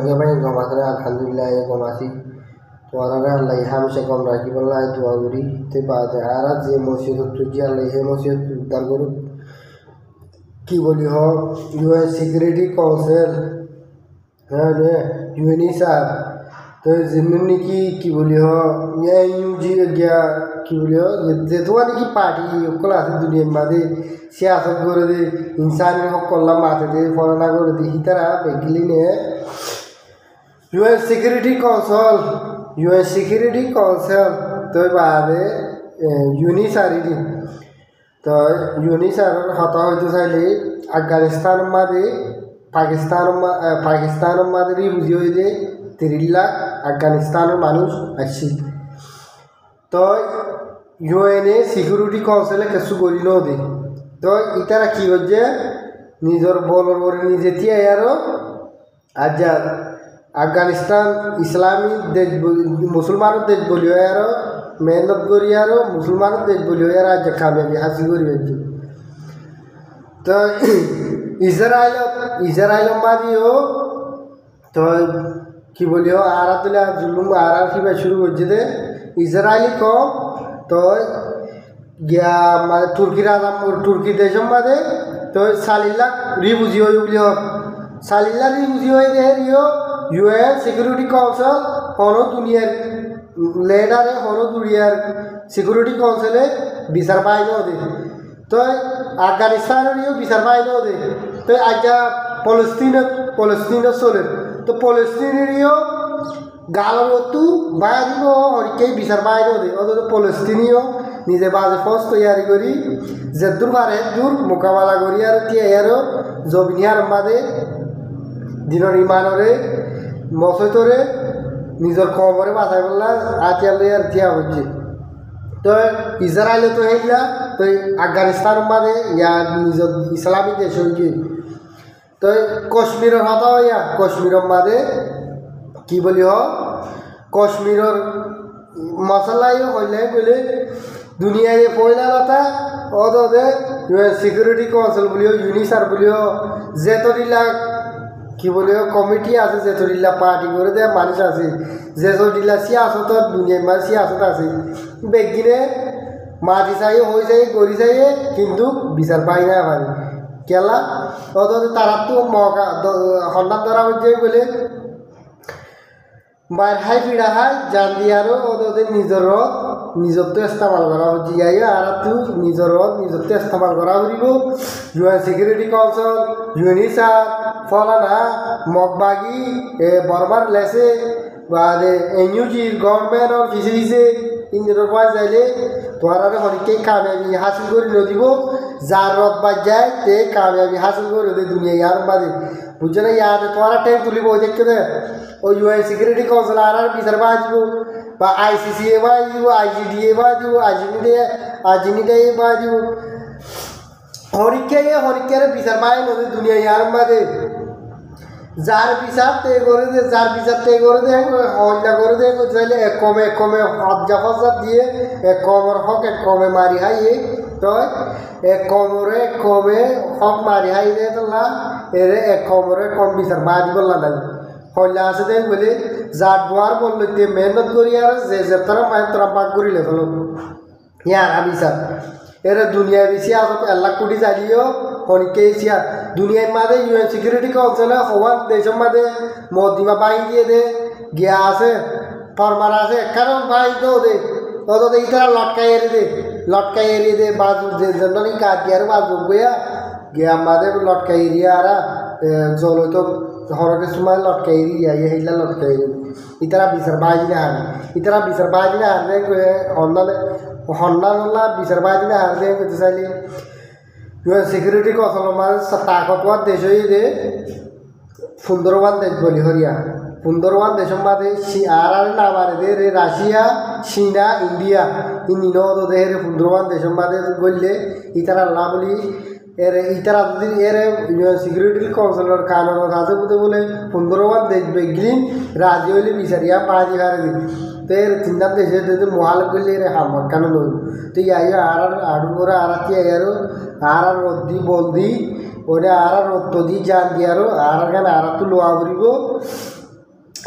Assalamualaikum warahmatullahi wabarakatuh. Banyak banyak gomasnya alhamdulillah ya gomasi. তোমাদের আল্লাহ হামেশা কম রাখি বললাহ দোয়া করি তে বাদে আর যে মসজিদ তুজি আল্লাহ হে মসজিদ উদ্ধার করুক কি বলি হ ইউএন সিকিউরিটি কাউন্সিল হ্যাঁ ইউএনইসা তো जिन्होंने की की बोली हो ये यूजी गया की बोली हो যে তোমার কি পার্টি সকল আছে দুনিয়ার মাঝে সিয়াসত করে দে ইনসানের সকল মাথে দে পড়ানা করে দে হিতারা বেগলি নে UN security council UN security council তো বাদে ইউনিসারিটি তো ইউনিসার হতা হইতে চাইলে, আফগানিস্তান মাঝে পাকিস্তান পাকিস্তান মাঝে বুঝি হইতে তিরিশ লাখ আফগানিস্তানের মানুষ আসছি তো ইউএনএ সিকিউরিটি কাউন্সিলে কিছু করি নদী তো ইতারা কি হচ্ছে নিজের বলর করে নিজে তিয়াই আরও আজ আফগানিস্তান, ইসলামী দেশ মুসলমানের দেশ বলি হয় আরও মেহনত করি আরও মুসলমানের দেশ বলি হয় আর আজ কামিয়াবি হাসিল করি হচ্ছে তো ইসরায়েল ইসরায়েল মারিও তো কি বলিও আরা তুলে জুলুম আরা কিবা শুরু করছে দে ইসরায়েলি কম, তো গিয়া মানে তুর্কি রাজা, তুর্কি দেশের মাঝে, তো সালিল্লা রিবুজি হই বলি হোক সালিল্লা রিবুজি হই দে রিও ইউএন সিকিউরিটি কাউন্সিল হন দুনিয়ার লেডারে হন দুনিয়ার সিকিউরিটি কাউন্সিলে বিচার পাই দে। তো আফগানিস্তানেরও বিচার পাই দে। তো আজ পলস্তিনত পলস্তিনত চলে। তো পলস্তিনীয় গালতো দিব অনেকেই বিচার পাই দে। অথচ পলস্তিনীয় নিজে বাজে ফস তৈয়ারি করি যে দূর পারে দূর মোকাবেলা করি আর তিয়া আরও জবিনিয়ার মাদে দিনের ইমানরে মসৈতরে নিজের কমরে বাঁচাই বললা, আতিয়া লই আর তিয়া হচ্ছে তো ইসরায়েলে তো হেলা তো আফগানিস্তান মাঝে ইয়া নিজের ইসলামী দেশ হয়েছে তো কাশ্মীরের হতা ইয়া কাশ্মীরের মাঝে কি বলি হ, কাশ্মীরের মশলাই হইলে বলে, দুনিয়ায় পয়লা লতা অদে সিকিউরিটি কাউন্সিল বলিও ইউনিসার বলিও যেতরিলা কি বলিও কমিটি আছে যেতরিলা পার্টি করে দেয় মানুষ আছে। যেতরিলা সিয়াসত দুনিয়ায় মানে সিয়াসত আছে। বেগিনে মাটি চাই হয়ে যায় গড়ি যায় কিন্তু বিচার পাই না পারি কেলা? অত তারা তো মকা সন্ধান ধরা হচ্ছে বলে। বাইর হাই পিড়া হাই জান দিয়ে আরও ওদের নিজের নিজত্ব ইস্তেমাল করা হচ্ছে যাই আর তো নিজের নিজত্ব ইস্তেমাল করা হইব। ইউএন সিকিউরিটি কাউন্সিল ইউনিসার ফলানা, মগবাগি, এ বর্মার লেসে বা এনইউজির গভর্নমেন্টর কিছু দিছে, ইঞ্জিনের পাওয়া যাইলে তোমার হরিকে কামিয়াবি হাসিল করে নদিব যার রথ বাজ যায়, তে কামিয়াবি হাসিল করে দে দুনিয়া ইয়ার বাদে। বুঝছে না ইয়ার তোমার টাইম তুলিব, ওই দেখতে ওই ইউএন সিকিউরিটি কাউন্সিল আর আর বিচার বাজব বা আইসিসি এ বাজব আইজিডি এ বাজব আইজিনি আইজিনি এ বাজব হরিকে হরিকের বিচার বাই নদী দুনিয়া ইয়ার বাদে যার বিচার তে করে দে, যার বিচার তে করে দে, অন্যা করে দে চাইলে এক কমে এক কমে হজ্জা ফজ্জা দিয়ে এক কমর হক এক কমে মারি হাই তো এক কমরে এক কমে হক মারি হাই দে তোলা, এরে এক কমরে কম বিচার বা দিব নাই হইলা আছে দে বলে যার দোয়ার বলল তে মেহনত করি আর যে যে তোরা মায়ের তোরা পাক করিলে ফেলো। ইয়ার বিচার এরা দুনিয়া বেশি আসত এলাক কোটি চালিও হনিকে এসিয়া দুনিয়ার মাঝে ইউএন সিকিউরিটি কাউন্সিলে হওয়ার দেশের মাঝে মদিমা বাহিনী দিয়ে দে, গিয়া আছে ফরমার আছে, কারণ বাহিনী তো দে, অত ইতারা লটকাই এড়ে দে, লটকাই এড়িয়ে দে, বাজু যে জন্য কাটিয়ার বাজু গিয়া গিয়া মাঝে লটকাই এরিয়া আর জল তো হরকে সময় লটকাই ইয়ে হেলা লটকাই ইতারা বিচার বাজি না হারে ইতারা বিচার বাজি না হারে হন্না হল্লা বিচার বাজি না হারে করতে চাইলে সিকিউরিটি কৌশল মানে তাকতওয়ার দেশ হয়ে দে সুন্দরবান দেশ বলি হরিয়া সুন্দরবান দেশের মাঝে আর আর না মারে দে রে রাশিয়া চীনা ইন্ডিয়া ই নিন দেহে রে সুন্দরবান দেশের মাঝে গললে ইতারা না বলি এর ইতারা যদি এর সিকিউরিটি কাউন্সিলর কারণ আছে বলতে বলে সুন্দরবান দেশ বেগলিন রাজি হইলে বিচারিয়া পাঁচ হারে দিন। তো এর চিন্তা দেশে যদি মহাল করলে এর হামত কেন নই তো ইয়াই আর আর আড়ু করে আর কি আর আর আর রদ্দি বলদি ওটা আর আর রত্ত দি জান দি আৰু আৰ গান আৰ তো লোৱা কৰিব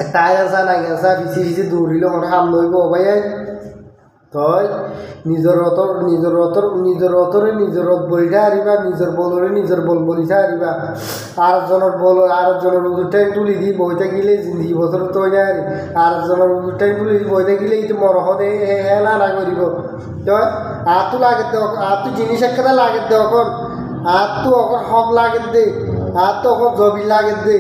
তাই আসা নাই আসা পিছি পিছি দৌৰিলে মানে কাম নইব ভাই তই নিজৰ ৰথৰ নিজৰ ৰথৰ নিজৰ ৰথৰে নিজৰ ৰথ বলিঠা হাৰিবা, নিজৰ বলৰে নিজৰ বল বলিঠা হাৰিবা। আর একজনের বল আর একজনের উজুর তুলি দি বই থাকিলে জিন্দগি বছর তৈ নাই একজনের উজুর টাইম তুলি দি বই থাকিলে ইটো মরহত হেলা না করিব তই আর লাগে দে আর তো জিনিস একটা লাগে দে অকন আর তো অকন হক লাগে দে আর তো অকন জবি লাগে দে।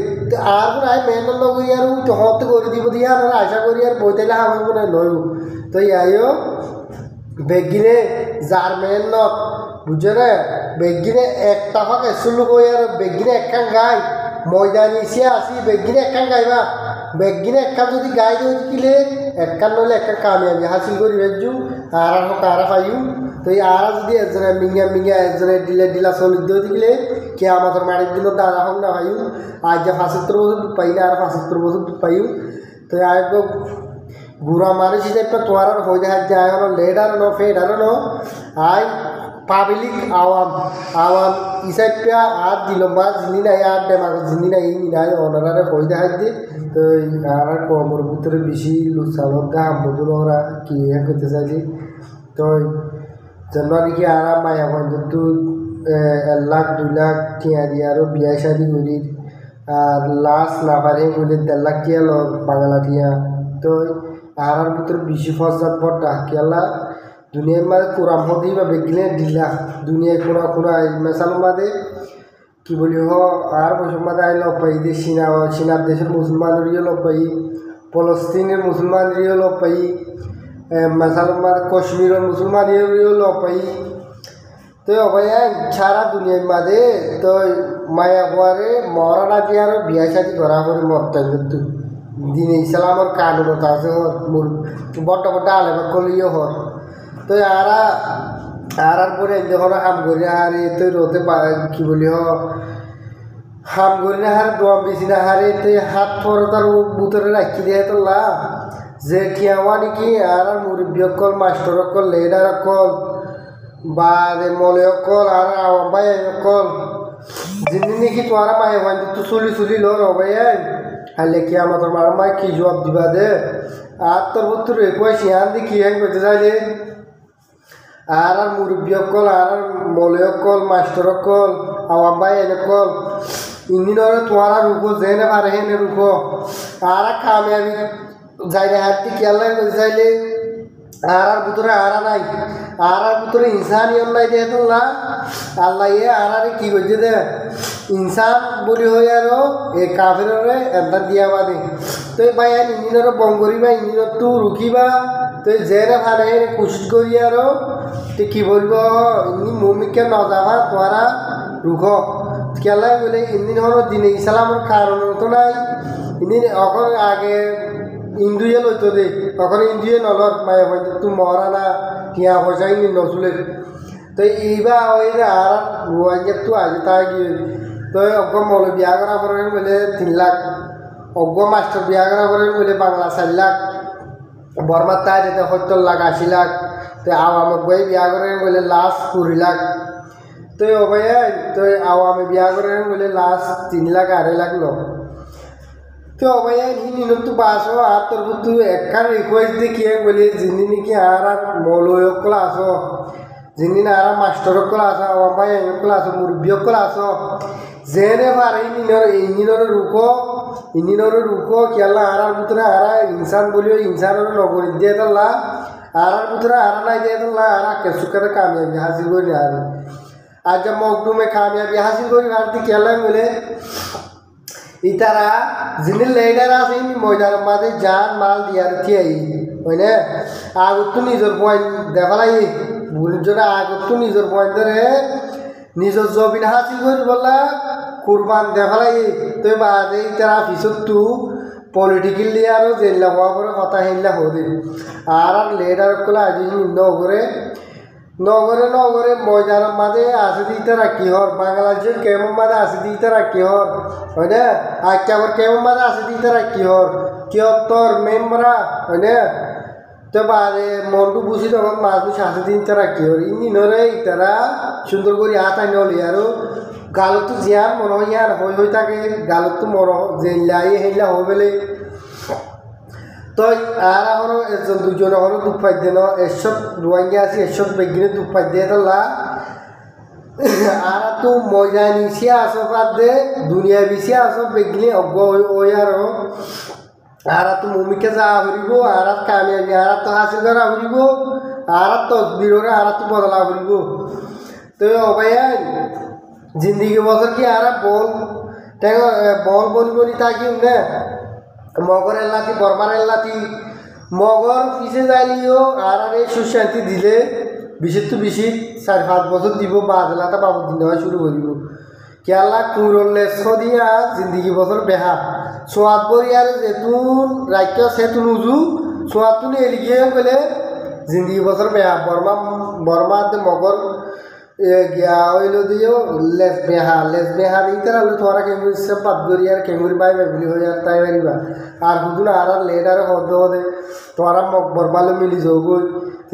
আই মেহনত নকরি আর উই তহত করে দিব দিয়া আর আশা করি আর বই থাকলে হামাইব না নয় তো ইয়াইও বেগিনে যার মেহনত বুঝছে রে বেগিনে একটা হক এসুল কই আর বেগিনে একখান গাই ময়দানি সে আসি বেগিনে একখান গাইবা বেগিনে একখান যদি গাই দিয়ে কিলে একখান নইলে একখান কামিয়াবি। হাসিল করি ভেজু আর আর হোক আর পাইও তো এই আর যদি এজনে মিঙ্গা মিঙ্গা এজনে দিলে দিলা চলি দিয়ে দিলে কে আমাদের মারির দিন দাদা হোক না পাইও আজ যে পাঁচাত্তর বছর পাই না আর পাঁচাত্তর বছর পাইও তো আর গুড়া মারি হিসেবে তোমার আর হয়ে দেখা যায় হলো লেডার নো ফেডার নো আই পাবলিক আওয়াম আওয়াম হিসাবে আর দিল বা জিনি নাই আর ডেমাগ জিনি নাই ই নাই অনারারে হয়ে দেখা দিয়ে তো আর কমর ভিতরে বেশি লুচালত গাম বদল ওরা কি ইয়ে করতে চাইছি তো যেন নাকি আর মায়া বন্ধু এক লাখ দুই লাখ টিয়া দিয়ে আরও বিয়া শাদি করি আর লাস্ট না পারে বলে দেড় লাখ টিয়া ল বাংলা টিয়া তো আহার ভিতরে বেশি ফসাদ বড়টা কেলা দুনিয়ার মাঝে কোরআন হতেই বা বেগিলে দিলা দুনিয়ায় কোনা কোনা মেসাল মাদে কি বলি হ আর বছর মাদে আই লব পাই দে চীনা চীনার দেশের মুসলমানেরও লব পাই ফলস্তিনের মুসলমানেরও লব পাই মেসাল মাদে কাশ্মীরের মুসলমানেরও লব পাই তো অবাই সারা দুনিয়ার মাঝে তো মায়া কোয়ারে মরা না দিয়ে আরও বিয়া শাদি করা করে মরতাম কিন্তু দিন ইসলামর কানুনত আছে হর মোর বড় বড় আলেমা কলিও হর তো আরা আর আর পরে যখন হাম করি আর তো রোতে কি বলি হ হাম করি না হার দোয়াম বেশি না হারে তো হাত পর তার বুতরে রাখি দিয়ে তো লা যে খিয়াওয়া নাকি আর মুরব্বী অকল মাস্টার অকল লেডার অকল বা মলে অকল আর আওয়াম ভাই অকল যিনি নাকি তোমার মায়ে ভাই তো চলি চলি লো রবাই হাইলে কি আমাদের মার মাই কি জবাব দিবা দে। আর তোর বত্তর একুয়া সিয়ান দি কি হ্যাং করতে চাইলে আর আর মুরব্বী অকল আর আর মলে অকল মাস্টর অকল আওয়াম ভাই এনে কল ইন তোমার রুকো যেনে পারে হেনে রুখো আর কামিয়াবি যাইলে হাতি খেয়াল আল্লাহ চাইলে আর আর ভিতরে আরা নাই। আর আর ভিতরে ইনসান ইয়ন নাই দিয়ে না। আল্লাহ ইয়ে আর আর কি করছে দে? ইনসান বলি হয়ে আরও এ কাফেররে এন্তা দিয়া বাদে তো ভাই আর ইঞ্জিনের বঙ্গরিবা ইঞ্জিনের তো রুকিবা তো জেরে ভালে কুচিত করি আরও তো কি বলব? ইনি মমিকে নজাবা তোরা রুখ। কেলা বলে, ইঞ্জিন হলো দিনে ইসলামের কারণ তো নাই। ইনি অখন আগে ইন্দুয়ে লইতো দে তখন ইন্দুয়ে নলর মায়ে হয়তো তু মরা না টিয়া পয়সা ইনি নচুলে তো এইবা ওই আর রুয়াইকে তো আজি তাই গিয়ে তো অজ্ঞ মল বিয়া করা করেন বলে তিন লাখ। অজ্ঞ মাস্টার বিয়া করা করেন বলে বাংলা চার লাখ। বর্মার তাই যেতে সত্তর লাখ, আশি লাখ। তো আওয়ামক বই বিয়া করেন বলে লাস্ট কুড়ি লাখ। তো অবাই তো আওয়ামে বিয়া করেন বলে লাস্ট তিন লাখ আড়াই লাখ লোক তো ভাই হিনি তো বাস আর তোর তুই একখান রিকোয়েস্ট দেখিয়ে বলি যিনি নাকি আর আর মলয়কল আস যিনি না আর মাস্টার অকল আস ভাই অকল আস মুরব্বী অকল আস যেনে পারে ইঞ্জিনের ইঞ্জিনের রুক ইঞ্জিনের রুক কেলা আর ভিতরে আর ইনসান বলিও ইনসানের নগরী দিয়ে তাল্লা আর ভিতরে আর নাই দিয়ে তাল্লা আর কেসুকারে কামিয়াবি হাসিল করি আর আজ মকদুমে কামিয়াবি হাসিল করি আর কেলা মিলে ইতারা যিনি লেডার আছে ময়দার মাঝে যান, মাল দিয়ার থিয়াই হয়নে আগত তো নিজের পয়েন্ট দেখালাই বুড়ির আগত তো নিজের পয়েন্ট ধরে নিজের জবিন হাসিল করে বললা, কুরবান দেখালাই তো বাদে ইতারা পিছত পলিটিক্যাল দিয়ে আরও জেল্লা হওয়া করে কথা হেল্লা হদে আর আর লেডার কলে আজি নগরে নগরে নগরে ময়দানের মাঝে আছে দিতে রাখি হর বাংলাদেশের কেমন মাঝে আছে দিতে রাখি হর হয় না? আজকে কেমন মাঝে আছে দিতে রাখি হর কিয়ত্তর মেম্বরা, হয় না? তো বারে মনটু বুঝি তখন মাছ বুঝি আছে দিতে রাখি হর ইনি নরে ইতারা সুন্দর করে হাত আনি হলি আর। গালতো জিয়ার মনে হয় আর হই হই থাকে। গালতো মনে জেলা হেলা হয়ে বেলে তই আর হলো এজন দুজন হলো দুঃখ পাই দেন এসব রোয়াঙ্গি আছে এসব বেগিনে দুঃখ পাই দিয়ে তাল্লা আর তো মজা নিচে আসো বাদ দে, দুনিয়া বিছে আসো বেগিনে অজ্ঞ ওই আর আর তো মমিকে যা হরিব আর কামিয়াবি আর তো হাসিল করা হরিব আর তসবির আর তো বদলা হরিব তো অবাই জিন্দিগি বছর কি আর বল বল বলি বলি থাকি না মগর এল্লাতি বর্মার এল্লাতি মগর পিছে যাইলিও আর আর এই সুশান্তি দিলে বিশেষ তো বেশি চার পাঁচ বছর দিব বাজলাটা বাবু দিন হয় শুরু করিব কেলা কুরলে দিয়া জিন্দিগি বছর বেহা। সোয়াদ বরি আর যেতুন রাজ্য সেতুন উজু সোয়াদ তুনি এলিগিয়ে গেলে জিন্দিগি বছর বেহা। বর্মা বর্মা মগর গিয়া হইল দিও লেস বেহা লেস বেহা দিই তারা হলো তোরা কেঙ্গুরি সব বাদ করি আর কেঙ্গুরি বাই বেবলি হয়ে আর তাই পারিবা আর হুদুন আর আর লেট আর হদ হদে তোরা মগ বরমালে মিলি যোগ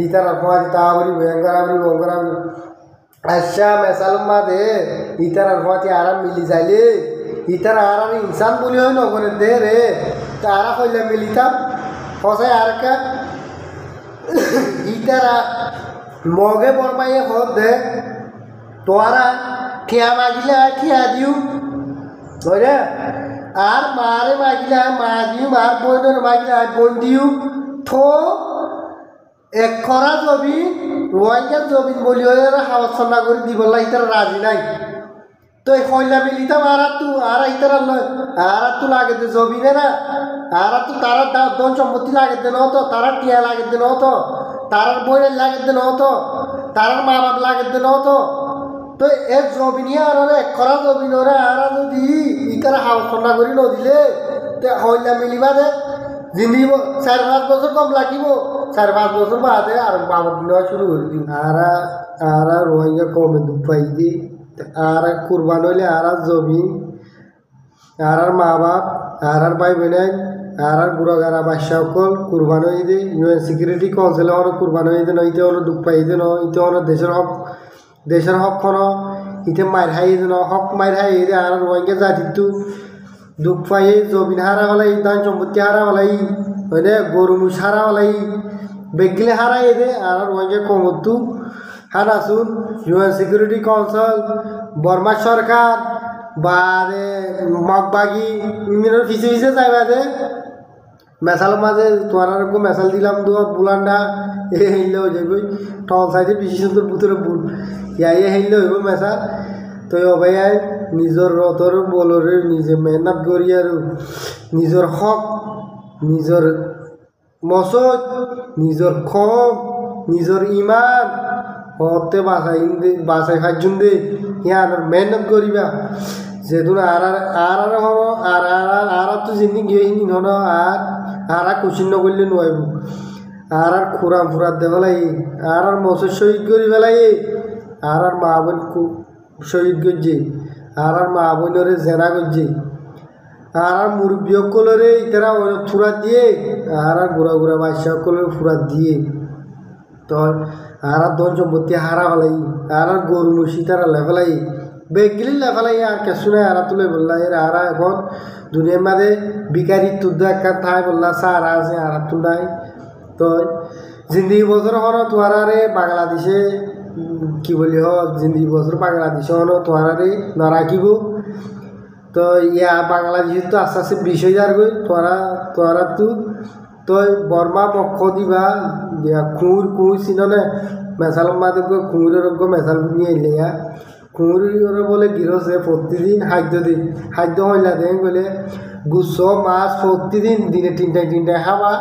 ই তারা ফোয়া তা করি ভয়ঙ্কর আবরি ভয়ঙ্কর আবরি। আচ্ছা মেসাল মা দে ই তারা ফোয়াতি আরাম মিলি যাইলে, ই তারা আর আর ইনসান বলি হয় নগরে দে রে তারা কইলে মিলিতাম। ফসাই আর কা ই তারা মগে বরমাইয়ে হদ দে। তোরা ঠিয়া মাগিলে ঠিয়া দিও বুঝলে আর মারে মাগিলে মা দিও আর বোনের মাগিলে বোন দিও থো, এক খরা জবি রোয়াঙ্গা জবিন বলি হাওয়া করে দিব ইতার রাজি নাই। তো এই কয়লা মিলিতাম আর তু আর ইতার আর তু লাগে দে জবিনে না। আর তু তারা দন সম্পত্তি লাগে দে তো তারা টিয়া লাগে দে তো তারার বইয়ের লাগে দে তো তারার মা বাপ লাগে দে তো তো এক জমিনি আর খরা জমিন আর যদি ইকার হাউস ঠান্ডা করি নদিলে তে হইলা মিলিবা দে। জিন্দি চার পাঁচ বছর কম লাগিব। চার পাঁচ বছর বাদে আর বাবার দিন শুরু করে দিই আর আর রোহিঙ্গা কমে দুঃখ পাই দি আর কুরবান হইলে আর জমিন আর মা বাপ আর ভাই বোন আর বুড়াগারা বাদশা সকল কুরবান হয়ে দে ইউএন সিকিউরিটি কাউন্সিলে হলো কুরবান হয়ে দে নইতে হলো দুঃখ পাই দে ন ইতে হলো দেশের হক দেশের হকখনো ইতে মাইর হাই দিন হক মাইর হাই দে আর রোহিঙ্গা জাতিটো দুঃখ পাই জমিন হারা হলাই দান সম্পত্তি হারা হলাই হয়নে গরু মুস হারা হলাই বেগলে হারাই দে আর রোহিঙ্গা কমতু হারাসুন ইউএন সিকিউরিটি কাউন্সিল বর্মা সরকার বাদে মগবাগি ইমিনের ফিসে ফিসে যাইবা দে মেশাল মাঝে তোমার মেশাল দিলাম দু বুলান্ডা এ হেললে হয়ে যাবে। টল সাইডে বেশি সুন্দর বুতরে বুল ইয়া এ হেললে হইব মেশাল তো অবাই নিজের রথর বলরে নিজে মেহনত করি আর নিজের হক নিজের মসদ নিজের খম নিজের ইমান হতে বাসাই বাসাই খাইছুন দে ইয়ার মেহনত করিবা যেহেতু আর আর আর হব আর আর আর তো জিন্দি গিয়ে হন আর আর আর কুচিন নকরলে নোৱাৰিব আর আর খুরাম ফুরাত দে পেলাই আর আর মসজিদ শহীদ করি পেলাই আর আর মা বোন শহীদ করছে আর আর মা বোনরে জেনা করছে। আর আর মুরব্বী সকলরে ইতারা ফুরাত দিয়ে আর আর ঘোরা ঘোরা বাচ্চা সকলের ফুরাত দিয়ে। তো আর আর ধন সম্পত্তি হারা ফেলাই আর আর গরু মসি তারা লেফেলাই বেগিলি লেফেলাই আর কেসু নাই আর তুলে বললাই আর এখন দুনিয়ার মাঝে বিকারি তুদ্দ একটা ঠাই বললা সারা আছে আর তুল নাই তো জিন্দিগি বছর হন তোয়ারে বাংলাদেশে, কি বলি হ জিন্দিগি বছর বাংলাদেশে হন তোয়ারে নারাখিব তো ইয়া বাংলাদেশে তো আস্তে আস্তে বিশ হাজার গই তোরা তোরা তো তই বর্মা পক্ষ দিবা। খুঁড় কুঁড় চিননে? মেশাল মাদে কুঁড়ের মেশাল নিয়ে আইলে ইয়া কুঁড়িরে বলে গিরছে প্রতিদিন খাদ্য দিন খাদ্য হইলা দেন বলে, গুচ্ছ, মাছ প্রতিদিন দিনে তিনটায় তিনটায় খাবা।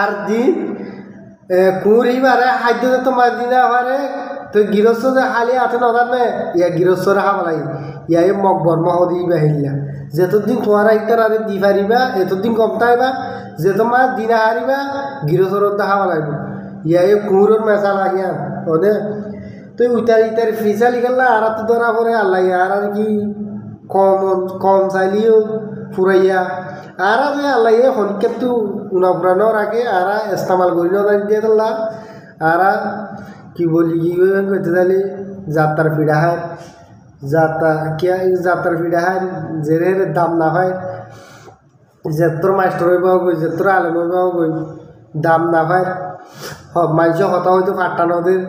আর দিন কুঁড়ি বারে খাদ্য তোমার দিনে আবারে তো গৃহস্থ যে খালি আছে নগার নে? ইয়া গৃহস্থরে খাব লাগে। ইয়া মগ বর্মা হদি বাহিলা যেতদিন তোমারা ইতার আরে দি পারিবা এতদিন কম তাইবা যে তোমার দিনে হারিবা গৃহস্থর খাব লাগবে। ইয়া এই কুঁড়োর মেশা লাগিয়া ওনে তো উইতার ইতার ফিসা লিখাল্লা আর তো ধরা পরে আল্লাহ, আর আর কি কম কম চাইলিও ফুরাইয়া। আর যে আল্লাহ হনিকার তো উনা ফুরানোর আগে, আর ইস্তেমাল করি দিয়ে দিল্লা আর কি বলি, কি কইতে তাহলে যাত্রার পিড়া হয়। যাতা কিয়া যাত্রার ফিডা হান জেরে দাম না হয় যেতর মাস্টার হইবাও গই যেতর আলেম হইবাও গই দাম না হয় মানুষ হতা হয়তো পাট্টা নদীর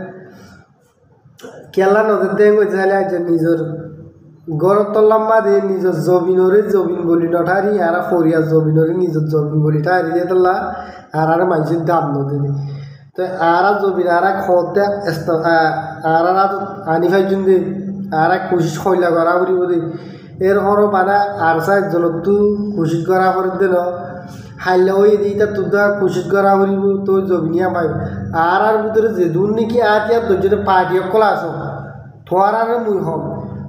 কেলা নদীর দিয়ে তাহলে আজ নিজের গড়ত তল্লাম মাদি নিজের জবিনরে জবিন বলি নঠারি আর ফরিয়া জবিনরে নিজের জবিন বলি ঠারি দিয়ে তোলা আর আর মানুষের দাম নদী তো আর জবিন আর খতে আর আর আনি ফাইজুন দি আর কোশিশ কইলা করা করিব দি। এর হরো মানে আর সাইজ জলতু কোশিশ করা করে দেন হাইলে ওই দিটা তুদা কোশিশ করা করিব তো জবিনিয়া পাইব আর আর ভিতরে যে দূর নাকি আর ইয়ার ধৈর্য পার্টি কলা আস তোর আর মুই হম।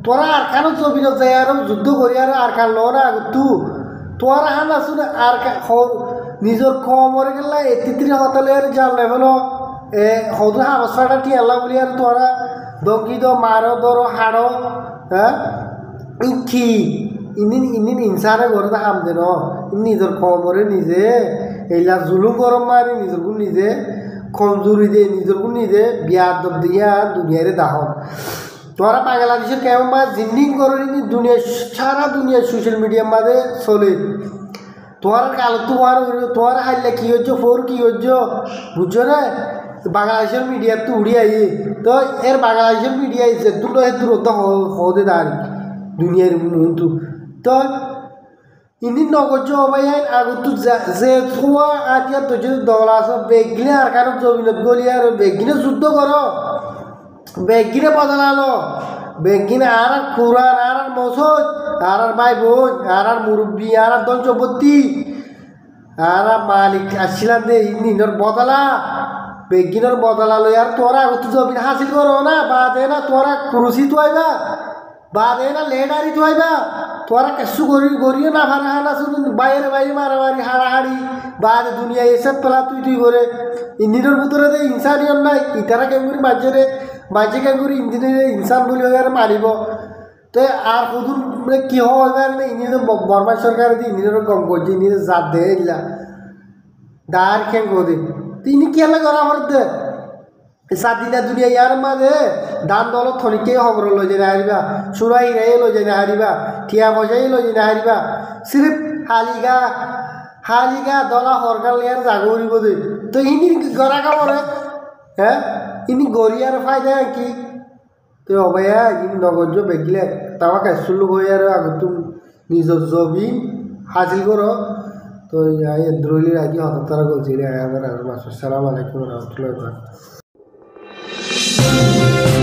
তোরা আর কেন জবিন যায়? আর যুদ্ধ করি, আর আর কান লো না তু? তোর হান আসুন আর নিজের কমরে গেলা এতিত্রি হতালে আর জানলে বলো এ হদু হাবসাটা টিয়ালা বলি আর তোরা। দঙ্কি দো, মারো দরো হাড়ো হ্যাঁ? ইকি ইনিন ইনিন ইনসানে ঘরে হাম দেন নিজের কমরে নিজে, এইলা জুলুম গরম মারি নিজের নিজে কমজুরি দিয়ে নিজের নিজে বিয়া দব দিয়া দুনিয়ারে দাহন। তোরা বাংলাদেশের কেমন মা জিন্দিং করে দুনিয়া সারা দুনিয়া সোশ্যাল মিডিয়ার মাঝে চলে। তোমার কাল তোমার তোমার হাইলে কি হচ্ছে ফোর কি হচ্ছে বুঝছ না? বাংলাদেশের মিডিয়ার তো উড়ি আই তো এর বাংলাদেশের মিডিয়া দুটো দূরত্ব হতে দাঁড়। দুনিয়ার কিন্তু তো ইনি নগজ ভাই আগত যে থোয়া আতিয়া তো যদি দল আছে বেগিনে কারণ জমিনত গলি আর বেগিনে যুদ্ধ করো বেগিনে বদলালো বেগিনে আর আর খুরান আর আর মসদ আর আর ভাই বোন আর আর মুরব্বী আর আর দল আর আর মালিক আসছিলাম দে ইনির বদলা বেগিনের বদলা লই আর তোরা আগত জমিন হাসিল করো না বাদে না তোরা কুরুসি তো আইবা বাদে না লেডারি তো আইবা তোরা কিছু করি করিও না ভাড়া হানা শুধু বাইরে বাইরে মারামারি, হাড়াহাড়ি। বাদ দুনিয়া এসব পেলা তুই তুই করে। ইঞ্জিনের ভিতরে তো ইনসানিয়ন নাই, ইতারা কেম করি মাঝে মাঝে কেম করি ইঞ্জিনের ইনসান বলি হয়ে মারিব। তো আর শুধু মানে কি হয় না ইঞ্জিনের বর্মা সরকার ইঞ্জিনের কম করছে ইঞ্জিনের জাত দে এগুলা দার কেম করে তিনি কেলে করা হরতে সাদিনা দুনিয়া ইয়ার মাঝে। দান দল থনিকে খবর লই যাই হারিবা সুরাই রে লই যাই হারিবা ঠিয়া বজাই লই যাই হারিবা সিরিফ হালিগা হালিগা দলা হরকাল ইয়ার জাগরিব দে। তো ইনি গড়া কামরে হ্যাঁ ইনি গড়িয়ার ফায়দা কি? তো অবয়া ইনি নগজ বেগিলে তাওয়া কাইসুল হয়ে আর আগত নিজের জবিন হাসিল করো তো এই দ্রৈলির আগে হঠাৎ তারা বলছিল আসসালামু আলাইকুম রহমতুল্লাহ Música